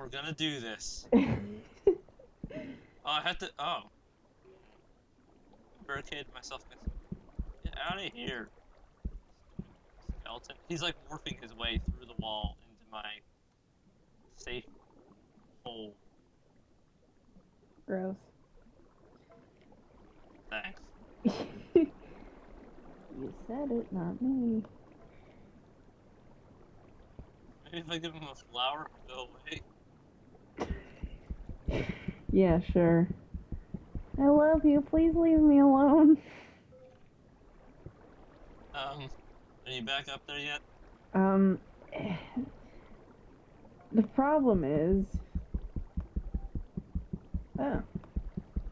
We're gonna do this. oh, I had to. Oh. Barricade myself. Get out of here. Skeleton. He's like morphing his way through the wall into my safe hole. Gross. Thanks. you said it, not me. Maybe if I give him a flower, he'll go away. Yeah, sure. I love you. Please leave me alone. Um, are you back up there yet? Um, the problem is. Oh.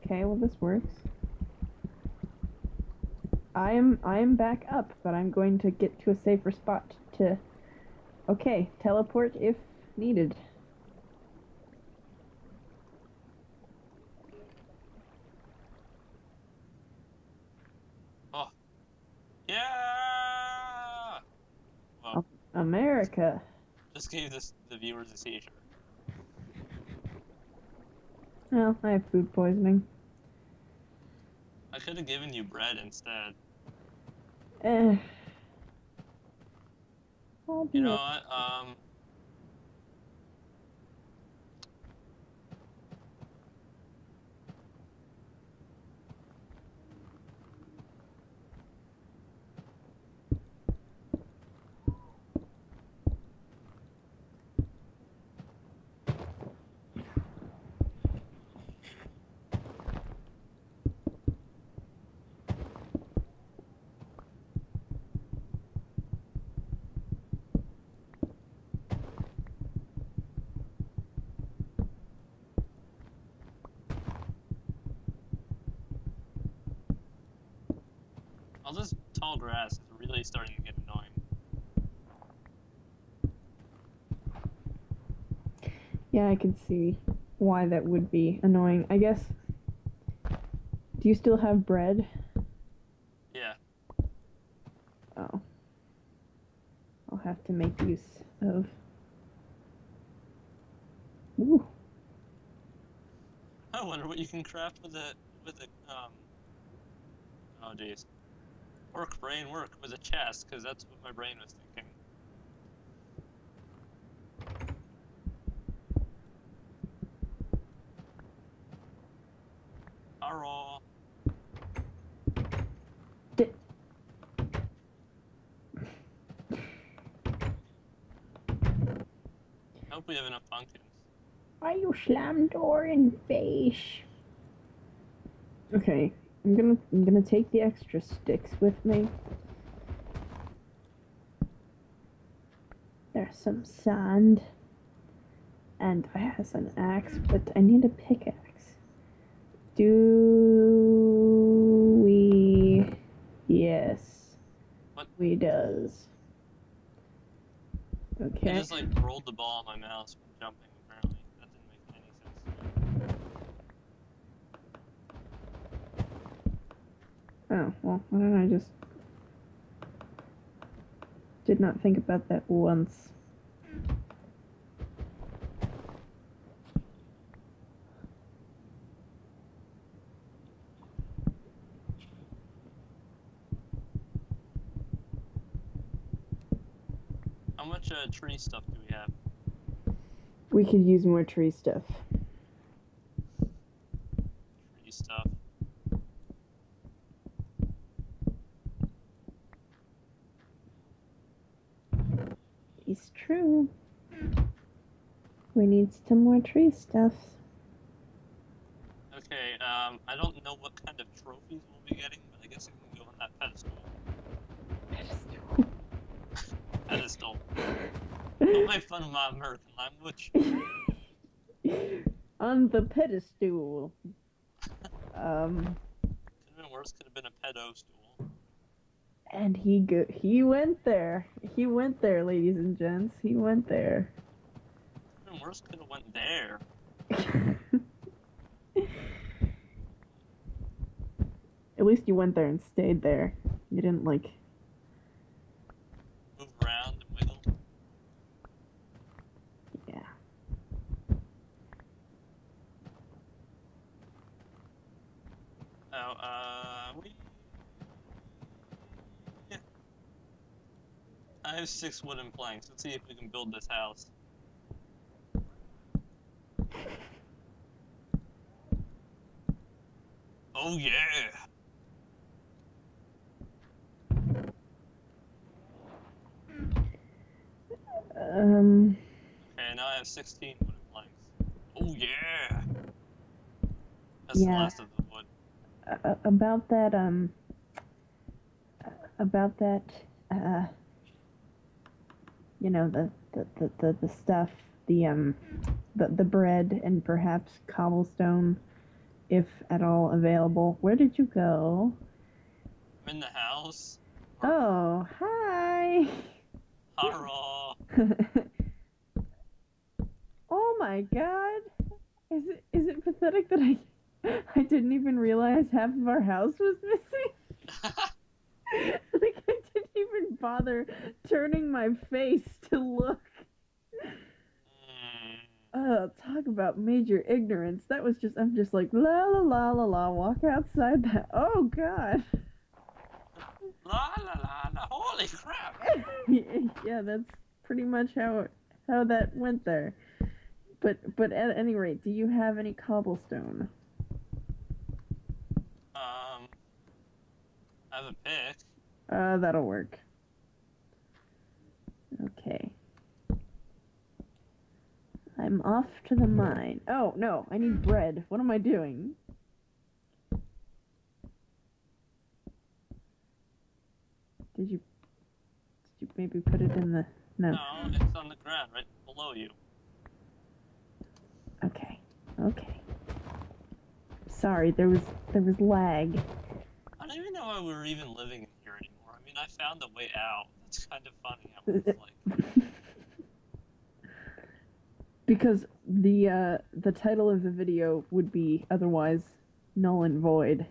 Okay, well this works. I'm I'm back up, but I'm going to get to a safer spot to. Okay, teleport if needed. Oh. Yeah! Well, America. just gave this the viewers a seizure. Well, I have food poisoning. I could have given you bread instead. Eh. You know what? Um. All this tall grass is really starting to get annoying. Yeah, I can see why that would be annoying. I guess. Do you still have bread? Yeah. Oh. I'll have to make use of. Ooh. I wonder what you can craft with it. with a um. Oh jeez. Work brain work with a chest because that's what my brain was thinking. Arrow. D- I hope we have enough pumpkins. Why you slam door in face? Okay, I'm gonna I'm gonna take the extra sticks with me. There's some sand. And I has an axe, but I need a pickaxe. Do we yes. What? We does. Okay. I just like rolled the ball on my mouse jumping. Apparently, that didn't make any sense. Oh, well, why don't I just. Did not think about that once. How much uh, tree stuff do we have? We could use more tree stuff. Tree stuff. It's true. We need some more tree stuff. Okay, um, I don't know what kind of trophies we'll be getting, but I guess it can go on that pedestal. Pedestal. Don't make fun of my American language. On the pedestal. Um, Could have been worse. Could have been a pedo stool. and he go- he went there. He went there, ladies and gents. He went there. Morse could have went there. At least you went there and stayed there. You didn't like move around and wiggle. Yeah. Oh, uh, we. Yeah. I have six wooden planks. Let's see if we can build this house. Oh yeah! Um, Okay, now I have 16 wooden planks. Oh yeah! That's the last of the wood. uh, about that, um, about that, uh, you know, the, the, the, the, the stuff, the, um, the, the bread and perhaps cobblestone, if at all available. Where did you go? I'm in the house. Oh, hi! Hurrah! oh my god! Is it is it pathetic that I I didn't even realize half of our house was missing? like I didn't even bother turning my face to look. Oh, talk about major ignorance. That was just I'm just like la la la la la walk outside that oh god. la la la la! Holy crap! yeah, that's pretty much how how that went there. But but at any rate, do you have any cobblestone? Um, I have a pick. Uh, that'll work. Okay. I'm off to the mine. Oh, no, I need bread. What am I doing? Did you did you maybe put it in the no. No, it's on the ground right below you. Okay. Okay. Sorry, there was there was lag. I don't even know why we're even living in here anymore. I mean, I found a way out. That's kind of funny. how it's like, because the uh the title of the video would be otherwise null and void.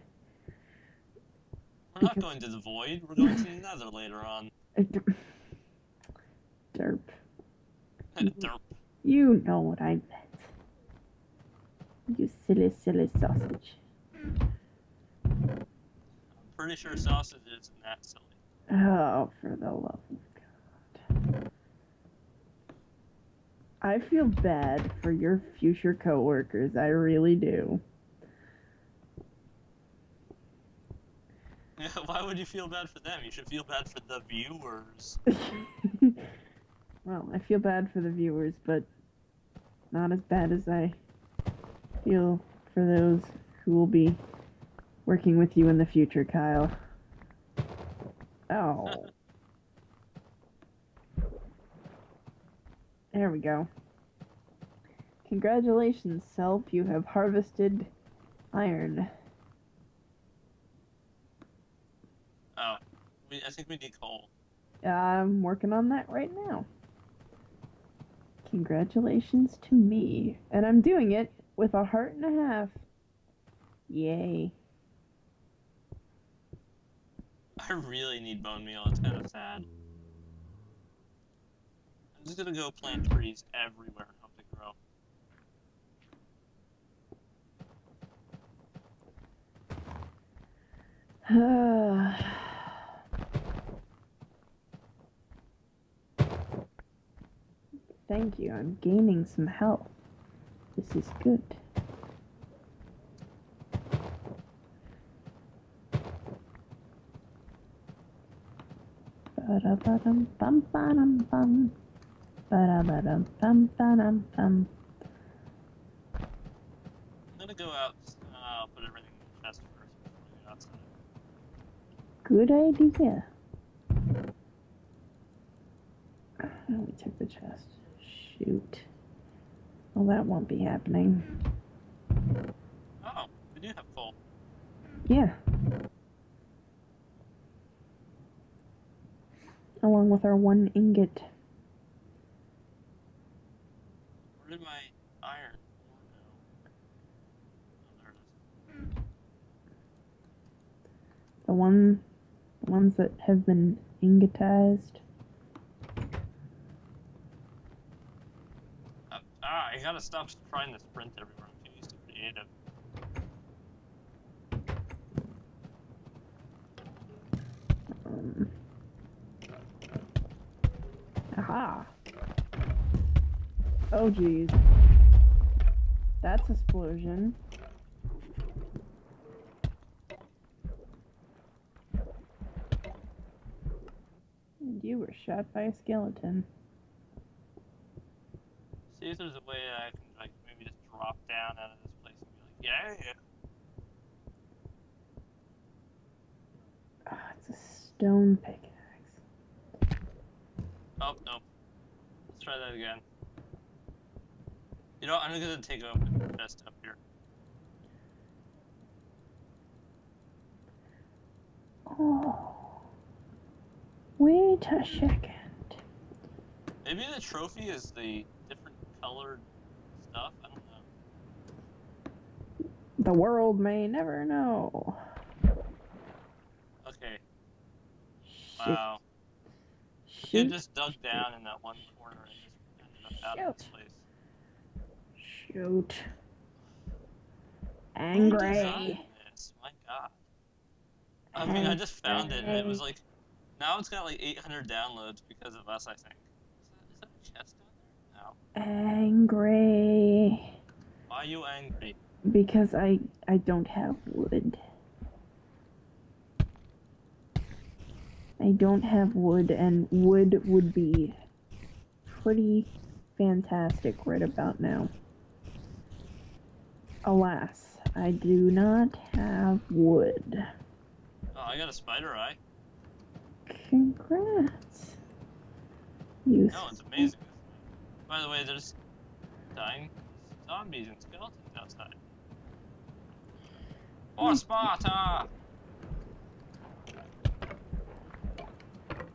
we're not going to the void. We're going to the nether later on. Derp. Derp. You know what I meant. You silly, silly sausage. I'm pretty sure sausage isn't that silly. Oh, for the love of God. I feel bad for your future coworkers. I really do. Why would you feel bad for them? You should feel bad for the viewers. well, I feel bad for the viewers, but not as bad as I feel for those who will be working with you in the future, Kyle. Oh. There we go. Congratulations, Self. You have harvested iron. Oh, we, I think we need coal. I'm working on that right now. Congratulations to me. And I'm doing it with a heart and a half. Yay. I really need bone meal. It's kind of sad. I'm just gonna go plant trees everywhere and hope they grow. Thank you. I'm gaining some health. This is good. Ba-da-ba-dum, bum, I'm gonna go out. Uh, I'll put everything in the chest first before we go outside. Good idea. Oh, we took the chest. Shoot. Well, that won't be happening. Oh, we do have coal. Yeah. Along with our one ingot. ones that have been ingotized. Uh, ah, I gotta stop trying to sprint everywhere. I'm used to creative. Um. Aha! Oh, jeez! That's explosion. Shot by a skeleton. See if there's a way I can like maybe just drop down out of this place and be like, yeah. Ah, it's a stone pickaxe. Oh no. Let's try that again. You know, I'm gonna take open the chest up here. Oh. Wait a second. Maybe the trophy is the different colored stuff. I don't know. The world may never know. Okay. Shoot. Wow. You Shoot. just dug down in that one corner and just ended up out of this place. Shoot. Angry. this? My God. I mean, I just found it and it was like, now it's got like 800 downloads because of us. I think. Is that, is that a chest down there? No. Angry. Why are you angry? Because I I don't have wood. I don't have wood and wood would be pretty fantastic right about now. Alas, I do not have wood. Oh, I got a spider eye. Congrats. You No, it's amazing. By the way, there's dying zombies and skeletons outside. For Sparta!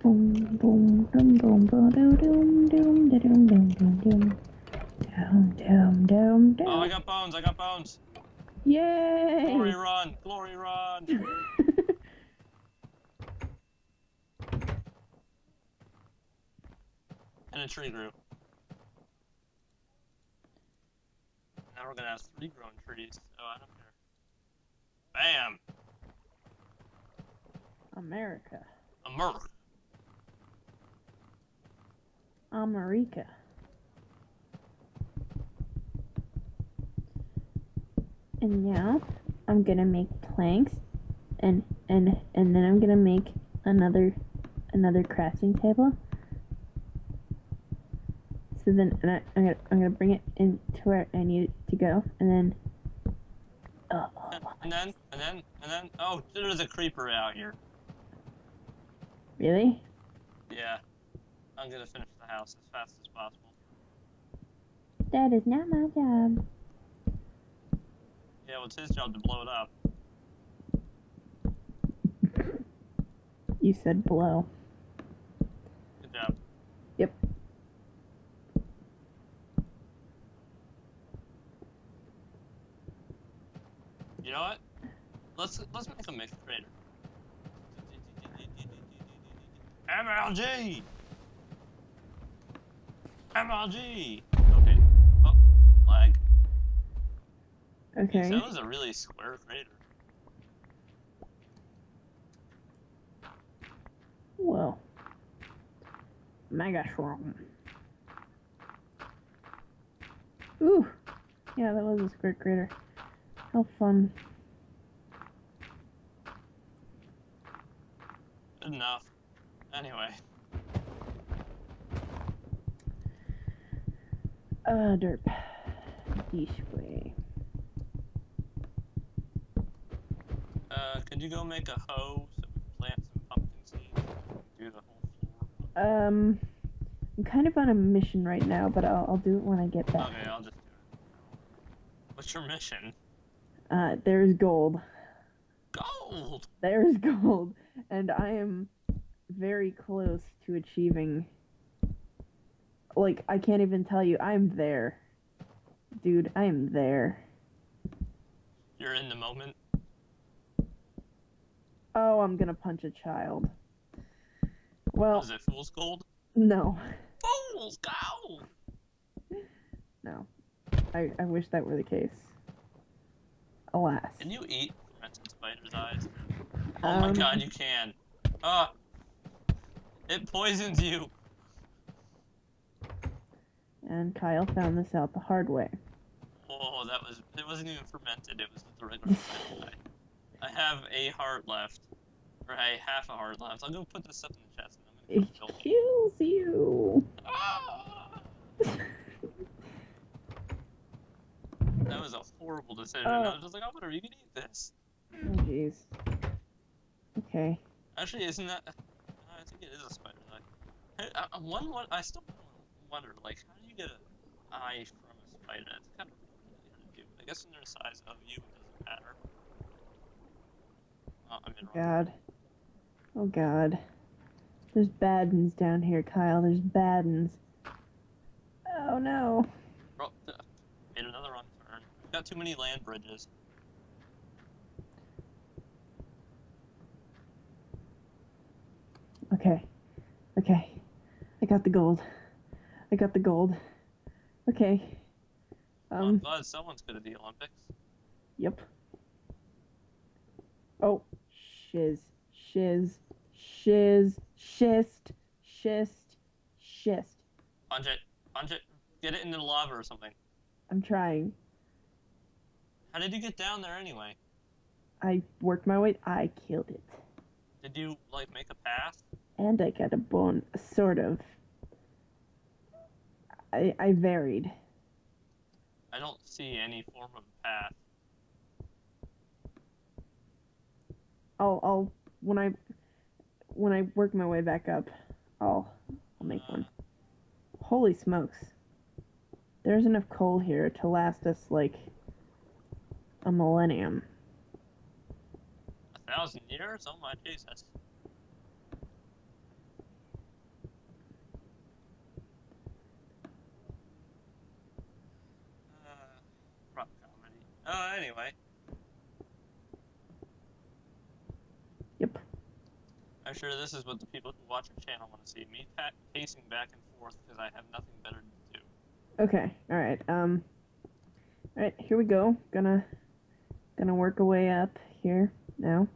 Boom, boom, dum, dum, ba, do, dum, dum, da, dum, dum, dum, dum. Dum, dum, dum, dum. Oh, I got bones, I got bones. Yay! Glory run, glory run. And a tree grew. Now we're gonna have three grown trees. Oh, I don't care. Bam! America. A merc. America. And now I'm gonna make planks and and and then I'm gonna make another another crafting table. So then and I, I'm gonna I'm gonna bring it into where I need it to go and then oh, oh, oh, oh And then, and then, and then, oh, there's a creeper out here. really? Yeah. I'm gonna finish the house as fast as possible. That is not my job. Yeah, well, it's his job to blow it up. You said blow. Good job. Yep. You know what? Let's let's make a mixed trader. MLG. MLG. Okay. Oh, lag. Okay. So that was a really square crater. Well, mega strong. Ooh, yeah, that was a squirt crater. How fun. Good enough. Anyway, Uh, derp. This way. uh, could you go make a hoe so we can plant some pumpkin seeds? Do the whole floor. Um, I'm kind of on a mission right now, but I'll, I'll do it when I get back. Okay, I'll just do it. What's your mission? Uh, there's gold. Gold! There's gold, and I am very close to achieving. Like, I can't even tell you, I'm there. Dude, I am there. You're in the moment. Oh, I'm gonna punch a child. Well, Is it fool's gold? no, Fool's gold! no. I, I wish that were the case. Alas. Can you eat fermented spider's eyes? Oh my Um, god, you can. Ah! It poisons you! And Kyle found this out the hard way. Oh, that was it wasn't even fermented. It was the regular fermented. I, have a heart left, or I half a heart left. I'll go put this up in the chest. And I'm It gonna kills you. Ah! That was a horrible decision. Oh. I was just like, oh, whatever, you can eat this. Oh jeez. Okay. Actually, isn't that? uh, I think it is a spider. I, I, one, one, I still wonder, like, how do you get an eye from a spider? It's kind of weird. I guess when they're the size of you, it doesn't matter. Oh, I'm in wrong. God. Oh God. There's bad ones down here, Kyle. There's bad ones. Oh no. Got too many land bridges. Okay. Okay. I got the gold. I got the gold. Okay. I'm Um, glad someone's good at the Olympics. yep. Oh, shiz. Shiz. Shiz. Schist. Schist. Schist. Punch it. Punch it. Get it into the lava or something. I'm trying. How did you get down there anyway? I worked my way. I killed it. Did you, like, make a path? And I got a bone. Sort of. I, I varied. I don't see any form of path. I'll I'll when I when I work my way back up, I'll I'll make one. Uh. Holy smokes. There's enough coal here to last us like a millennium. A thousand years? Oh my Jesus. Uh. Uh, anyway. Yep. I'm sure this is what the people who watch our channel want to see. Me pa- pacing back and forth because I have nothing better to do. Okay, alright, um Alright, here we go. Gonna gonna work our way up here now.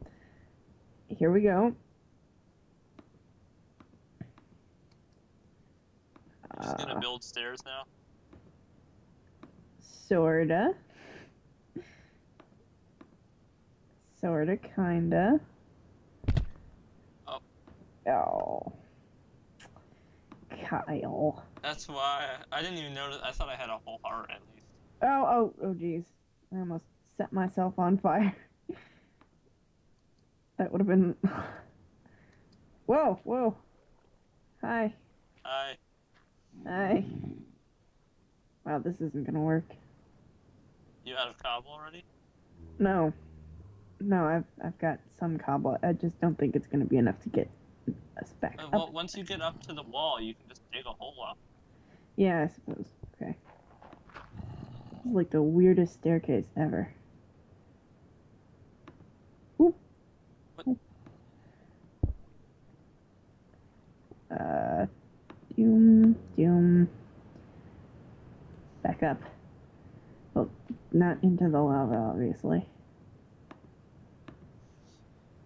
Here we go. I'm just gonna Uh, build stairs now. Sorta. Sorta, kinda. Oh. Oh. Kyle. That's why I didn't even notice. I thought I had a whole heart at least. Oh, oh, oh, jeez. I almost set myself on fire. that would have been. Whoa, whoa. Hi. Hi. Hi. Wow, this isn't gonna work. you out of cobble already? No. No, I've I've got some cobble. I just don't think it's gonna be enough to get us back Uh, up. well, once you get up to the wall, you can just dig a hole up. Yeah, I suppose. Okay. This is like the weirdest staircase ever. Oop. What? Oop. Uh, doom, doom. Back up. Well, not into the lava, obviously.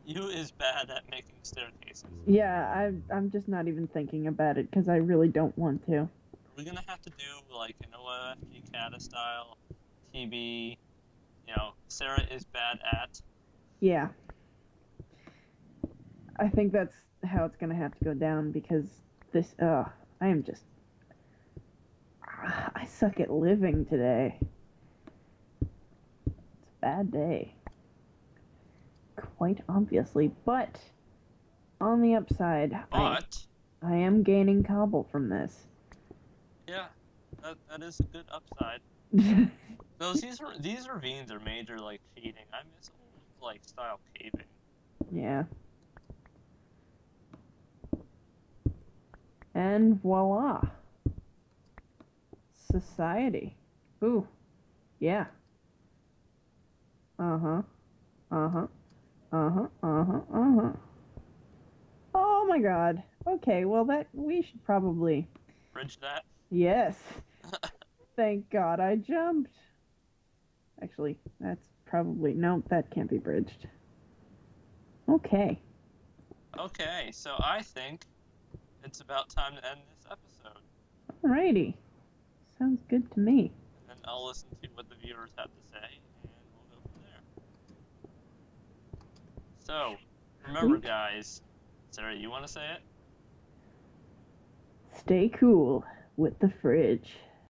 You is bad at making staircases. Yeah, I, I'm just not even thinking about it because I really don't want to. Are we gonna have to do like an OFG Kata style TB? You know, Sarah is bad at. Yeah. I think that's how it's gonna have to go down because this, uh, I am just. I suck at living today. It's a bad day. Quite obviously, but on the upside, I, But I am gaining cobble from this. yeah, that that is a good upside. Those these these ravines are major like cheating. I miss old like style caving. yeah. And voila. Society. Ooh. Yeah. Uh-huh. Uh-huh. Uh-huh. Uh-huh. Uh-huh. Oh my god. Okay, well that we should probably Bridge that. Yes. Thank God I jumped. Actually, that's probably no, that can't be bridged. Okay. Okay, so I think it's about time to end this episode. Alrighty. Sounds good to me. and I'll listen to what the viewers have to say, and we'll go from there. So, remember, guys. Sarah, you want to say it? Stay cool with the fridge.